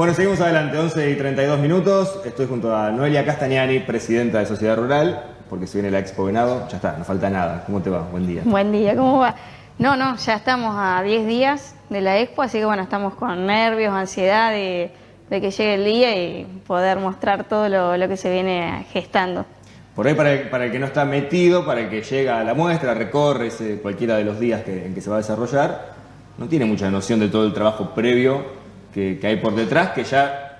Bueno, seguimos adelante, 11 y 32 minutos. Estoy junto a Noelia Castagnani, presidenta de Sociedad Rural, porque se viene la Expo Venado. Ya está, no falta nada. ¿Cómo te va? Buen día. Buen día, ¿cómo va? No, no, ya estamos a 10 días de la Expo, así que bueno, estamos con nervios, ansiedad de, que llegue el día y poder mostrar todo lo, que se viene gestando. Por ahí, para el, que no está metido, para el que llega a la muestra, recorre cualquiera de los días en que se va a desarrollar, no tiene mucha noción de todo el trabajo previo que, hay por detrás, que ya,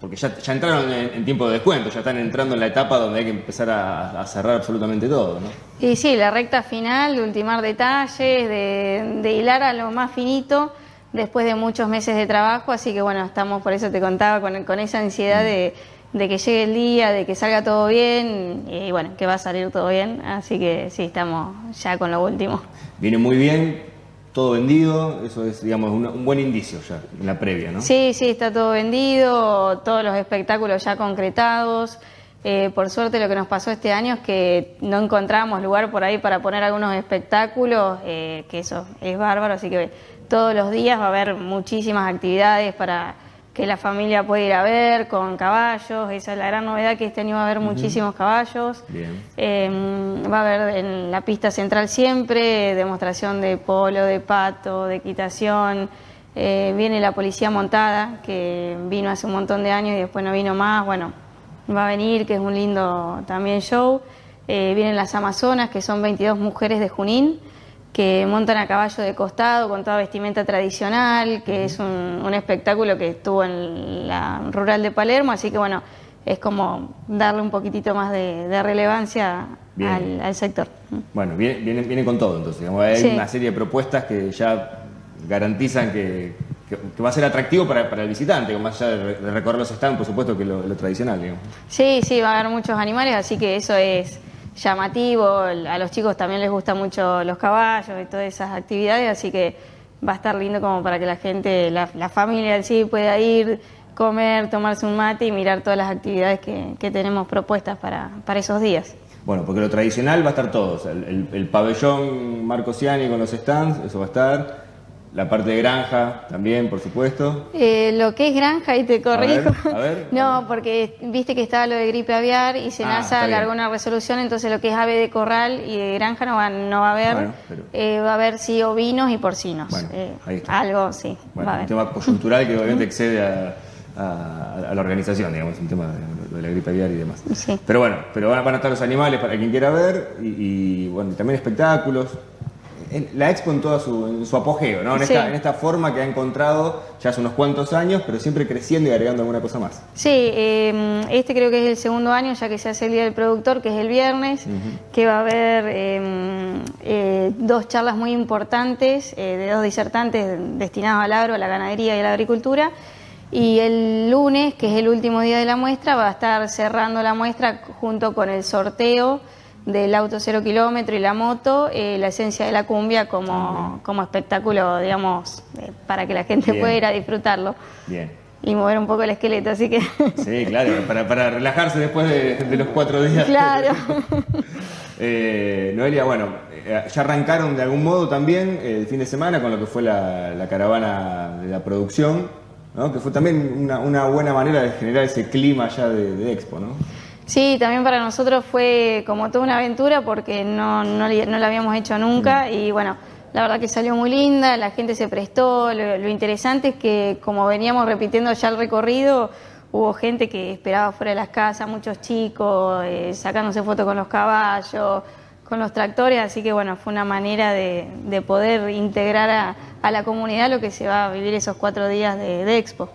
porque ya, ya entraron en, tiempo de descuento, ya están entrando en la etapa donde hay que empezar a, cerrar absolutamente todo, ¿no? Y sí, la recta final, de ultimar detalles, de, hilar a lo más finito después de muchos meses de trabajo, así que bueno, estamos, por eso te contaba, con, con esa ansiedad de, de, que llegue el día, de que salga todo bien, y bueno, que va a salir todo bien, así que sí, estamos ya con lo último. Viene muy bien, todo vendido, eso es, digamos, un, buen indicio ya en la previa, ¿no? Sí, sí, está todo vendido, todos los espectáculos ya concretados. Eh, por suerte lo que nos pasó este año es que no encontrábamos lugar por ahí para poner algunos espectáculos, eh, que eso es bárbaro, así que todos los días va a haber muchísimas actividades para que la familia puede ir a ver con caballos. Esa es la gran novedad que este año va a haber muchísimos caballos. Em, va a haber en la pista central siempre demostración de polo, de pato, de equitación. Eh, viene la policía montada, que vino hace un montón de años y después no vino más. Bueno, va a venir, que es un lindo también show. Eh, vienen las Amazonas, que son 22 mujeres de Junín que montan a caballo de costado con toda vestimenta tradicional, que es un, espectáculo que estuvo en la rural de Palermo, así que bueno, es como darle un poquitito más de, relevancia al, sector. Bueno, viene, viene, con todo entonces, hay una serie de propuestas que ya garantizan que, va a ser atractivo para, el visitante, más allá de, recorrer los stands, por supuesto que lo, lo tradicional. Digamos. Sí, sí, va a haber muchos animales, así que eso es llamativo, a los chicos también les gustan mucho los caballos y todas esas actividades, así que va a estar lindo como para que la gente, la, familia en sí pueda ir, comer, tomarse un mate y mirar todas las actividades que, tenemos propuestas para, para, esos días. Bueno, porque lo tradicional va a estar todo, el, el pabellón marcosiani con los stands, eso va a estar, la parte de granja también, por supuesto. Eh, lo que es granja, y te corrijo. A ver, no, porque viste que estaba lo de gripe aviar y Senasa ah, alargó una resolución, entonces lo que es ave de corral y de granja no va, no va a haber. Eh, va a haber sí ovinos y porcinos. Bueno, eh, ahí está. Algo, sí. Bueno, un tema coyuntural que obviamente excede a, la organización, digamos, un tema de, la gripe aviar y demás. Sí. Pero bueno, pero van a, estar los animales para quien quiera ver y, y bueno, también espectáculos la Expo en todo su, su apogeo, ¿no? En, esta, forma que ha encontrado ya hace unos cuantos años, pero siempre creciendo y agregando alguna cosa más. Sí, em, este creo que es el segundo año, ya que se hace el Día del Productor, que es el viernes, que va a haber em, eh, dos charlas muy importantes eh, de dos disertantes destinados al agro, a la ganadería y a la agricultura. Y el lunes, que es el último día de la muestra, va a estar cerrando la muestra junto con el sorteo del auto cero kilómetro y la moto, eh, la esencia de la cumbia como, como espectáculo, digamos, eh, para que la gente pueda ir a disfrutarlo. Bien. Y mover un poco el esqueleto, así que... Sí, claro, para, para relajarse después de, los cuatro días. Claro. eh, Noelia, bueno, eh, ya arrancaron de algún modo también el fin de semana con lo que fue la, caravana de la producción, ¿no? que fue también una, una, buena manera de generar ese clima ya de, de Expo, ¿no? Sí, también para nosotros fue como toda una aventura porque no, no, no la habíamos hecho nunca mm. y bueno, la verdad que salió muy linda, la gente se prestó, lo, interesante es que como veníamos repitiendo ya el recorrido, hubo gente que esperaba fuera de las casas, muchos chicos, eh, sacándose fotos con los caballos, con los tractores, así que bueno, fue una manera de, de poder integrar a, a, la comunidad lo que se va a vivir esos cuatro días de, Expo.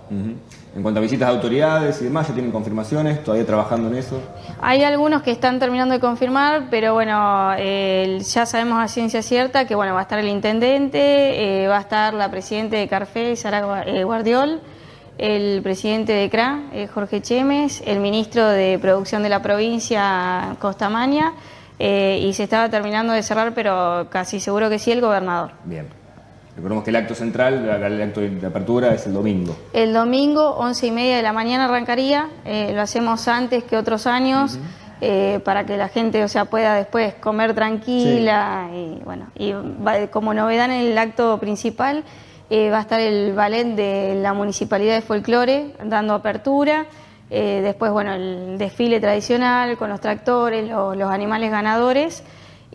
En cuanto a visitas de autoridades y demás, ¿ya tienen confirmaciones? ¿Todavía trabajando en eso? Hay algunos que están terminando de confirmar, pero bueno, ya sabemos a ciencia cierta que bueno, va a estar el intendente, eh, va a estar la presidenta de Carfe, Sara eh, Guardiol, el presidente de CRA, eh, Jorge Chemes, el ministro de Producción de la provincia, Costamaña, eh, y se estaba terminando de cerrar, pero casi seguro que sí, el gobernador. Bien. Recordemos que el acto central, el acto de apertura es el domingo. El domingo, once y media de la mañana arrancaría, eh, lo hacemos antes que otros años. Eh, para que la gente o sea pueda después comer tranquila y bueno y como novedad en el acto principal eh, va a estar el ballet de la Municipalidad de Folclore dando apertura. Después, bueno, el desfile tradicional con los tractores, los animales ganadores.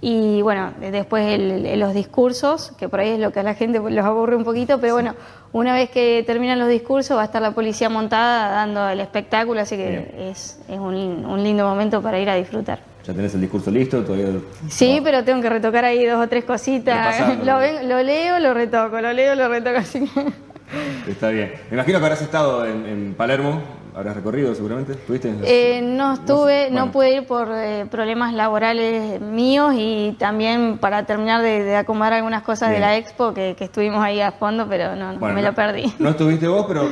Y bueno, después los discursos, que por ahí es lo que a la gente los aburre un poquito, pero bueno, una vez que terminan los discursos va a estar la policía montada dando el espectáculo, así que es, es un, lindo momento para ir a disfrutar. ¿Ya tenés el discurso listo? Todavía... Sí, pero tengo que retocar ahí dos o tres cositas. Lo, lo, leo, lo retoco, lo leo, lo retoco, así que... Está bien. Me imagino que habrás estado en Palermo ¿Habrás recorrido seguramente? ¿Estuviste? Eh, no estuve, no, pude ir por eh, problemas laborales míos y también para terminar de, acomodar algunas cosas de la expo que, estuvimos ahí a fondo, pero no, me lo perdí. No estuviste vos, pero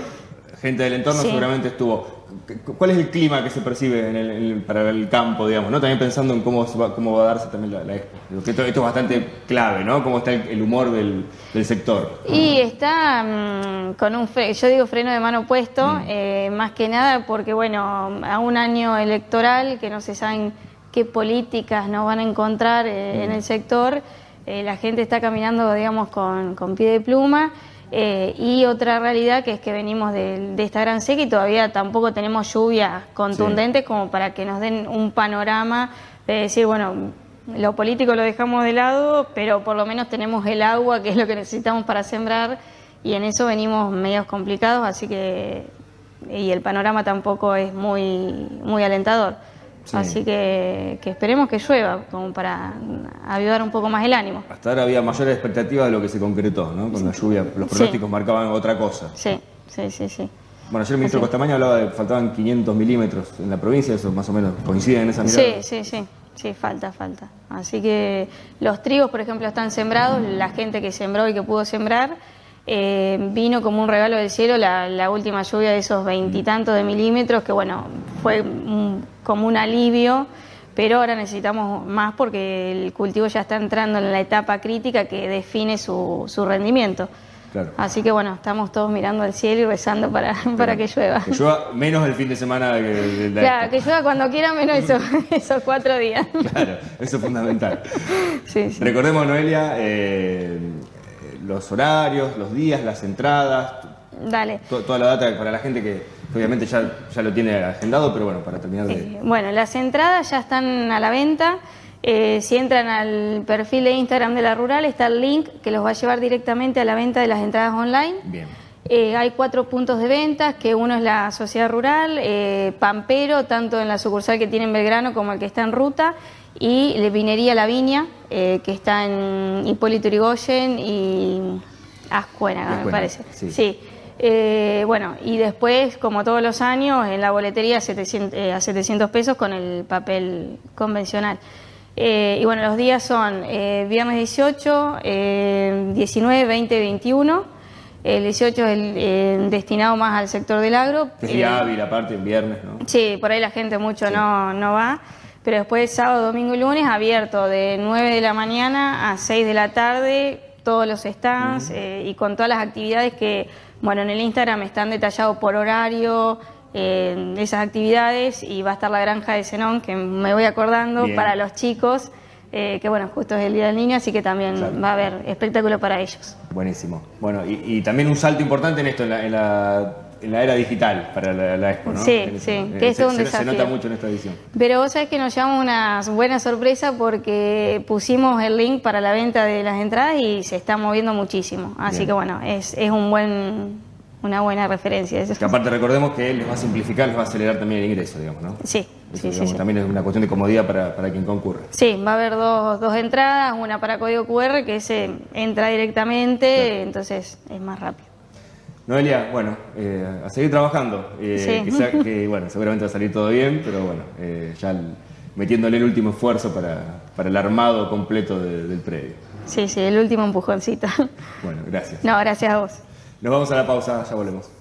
gente del entorno seguramente estuvo. ¿Cuál es el clima que se percibe para el campo, digamos? ¿no? También pensando en cómo va, cómo va a darse también la, expo. esto, es bastante clave, ¿no? Cómo está el, humor del, sector. Y está mm, con un, yo digo freno de mano puesto, mm. eh, más que nada porque, bueno, a un año electoral que no se saben qué políticas no van a encontrar eh, en mm. el sector, eh, la gente está caminando, digamos, con, con pie de pluma. Eh, y otra realidad que es que venimos de, esta gran seca y todavía tampoco tenemos lluvias contundentes como para que nos den un panorama de decir, bueno, lo político lo dejamos de lado, pero por lo menos tenemos el agua, que es lo que necesitamos para sembrar, y en eso venimos medios complicados, así que, y el panorama tampoco es muy, muy alentador. Así que, esperemos que llueva, como para ayudar un poco más el ánimo. Hasta ahora había mayores expectativas de lo que se concretó, ¿no? Con la lluvia, los pronósticos marcaban otra cosa. Sí, sí, sí, sí. Bueno, ayer el ministro Costamaña hablaba de que faltaban 500 milímetros en la provincia, eso más o menos coincide en esa mirada. Sí, sí, sí, sí, falta, falta. Así que los trigos, por ejemplo, están sembrados, la gente que sembró y que pudo sembrar, eh, vino como un regalo del cielo la, última lluvia de esos veintitantos de milímetros, que bueno, fue como un alivio, pero ahora necesitamos más porque el cultivo ya está entrando en la etapa crítica que define su, su rendimiento. Así que bueno, estamos todos mirando al cielo y rezando para, para que llueva. Que llueva menos el fin de semana que Claro, que llueva cuando quiera menos esos, esos cuatro días. Claro, eso es fundamental. Recordemos, Noelia, eh, los horarios, los días, las entradas. Dale. toda la data para la gente que obviamente ya, ya lo tiene agendado, pero bueno, para terminar de... Eh, bueno, las entradas ya están a la venta. Eh, si entran al perfil de Instagram de la Rural, está el link que los va a llevar directamente a la venta de las entradas online. Bien. Eh, hay cuatro puntos de venta, que uno es la Sociedad Rural, Pampero, tanto en la sucursal que tiene en Belgrano como el que está en ruta, y la Vinería La Viña, eh, que está en Hipólito Yrigoyen y Ascuena, me parece. Sí. Eh, bueno, y después, como todos los años, en la boletería 700, eh, a 700 pesos con el papel convencional. y bueno, los días son viernes 18, 19, 20, 21. El 18 es el, destinado más al sector del agro. Es día hábil, aparte, en viernes, ¿no? Sí, por ahí la gente mucho no, no va pero después sábado, domingo y lunes abierto de 9 de la mañana a 6 de la tarde, todos los stands eh, y con todas las actividades que, bueno, en el Instagram están detallados por horario, eh, esas actividades y va a estar la granja de Zenón, que me voy acordando, para los chicos. Eh, que bueno, justo es el Día del Niño, así que también va a haber espectáculo para ellos. Buenísimo. Bueno, y, también un salto importante en esto, en la en la era digital para la, expo, ¿no? Sí, sí, que es un desafío. Se nota mucho en esta edición. Pero vos sabés que nos llevamos una buena sorpresa porque pusimos el link para la venta de las entradas y se está moviendo muchísimo. Así que bueno, es, es un buen una buena referencia. Que aparte recordemos que les va a simplificar, les va a acelerar también el ingreso, digamos, ¿no? Sí. sí, También es una cuestión de comodidad para, para, quien concurre. Sí, va a haber dos, dos entradas, una para código QR que se entra directamente, entonces es más rápido. Noelia, bueno, eh, a seguir trabajando. Eh, que, bueno, seguramente va a salir todo bien, pero bueno, eh, ya metiéndole el último esfuerzo para, para el armado completo del predio. Sí, sí, el último empujoncito. Bueno, gracias. No, gracias a vos. Nos vamos a la pausa, ya volvemos.